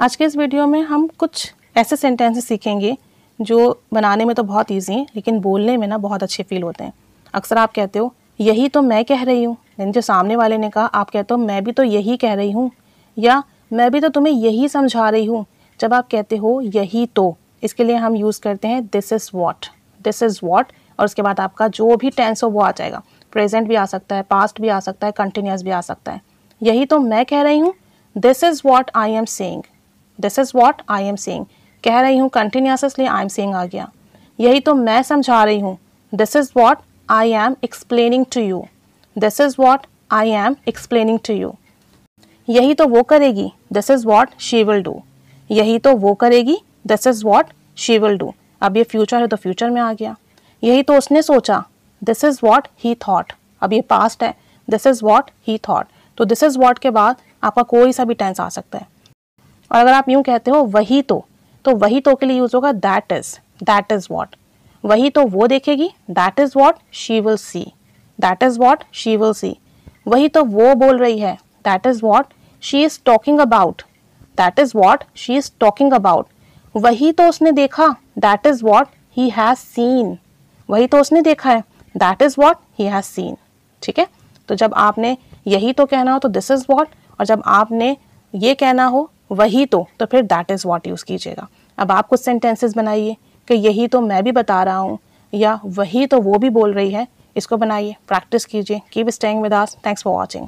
आज के इस वीडियो में हम कुछ ऐसे सेंटेंसेस सीखेंगे जो बनाने में तो बहुत ईजी हैं, लेकिन बोलने में ना बहुत अच्छे फील होते हैं। अक्सर आप कहते हो, यही तो मैं कह रही हूँ। यानी जो सामने वाले ने कहा, आप कहते हो, मैं भी तो यही कह रही हूँ। या, मैं भी तो तुम्हें यही समझा रही हूँ। जब आप कहते हो, यही तो। इसके लिए हम यूज़ करते हैं this is what this is what और उसके बाद आपका जो भी टेंस हो, वो आ जाएगा। प्रेजेंट भी आ सकता है पास्ट भी आ सकता है कंटिन्यूस भी आ सकता है। यही तो मैं कह रही हूँ। This is what I am saying this is what I am saying कह रही हूँ कंटिन्यूस इसलिए आई एम सेंग आ गया। यही तो मैं समझा रही हूँ। This is what I am explaining to you this is what I am explaining to you यही तो वो करेगी। This is what she will do यही तो वो करेगी। This is what she will do अब ये फ्यूचर है तो फ्यूचर में आ गया। यही तो उसने सोचा। This is what he thought अब ये पास्ट है। This is what he thought तो दिस इज़ वॉट के बाद आपका कोई सा भी टेंस आ सकता है। और अगर आप यूँ कहते हो, वही तो। तो वही तो के लिए यूज़ होगा that is that is what वही तो वो देखेगी that is what she will see that is what she will see वही तो वो बोल रही है that is what she is talking about that is what she is talking about वही तो उसने देखा that is what he has seen वही तो उसने देखा है that is what he has seen ठीक है? तो जब आपने यही तो कहना हो तो दिस इज़ वॉट और जब आपने ये कहना हो वही तो तो फिर दैट इज़ वॉट यूज़ कीजिएगा। अब आप कुछ सेंटेंसेस बनाइए कि यही तो मैं भी बता रहा हूँ, या वही तो वो भी बोल रही है, इसको बनाइए प्रैक्टिस कीजिए keep staying with us thanks for watching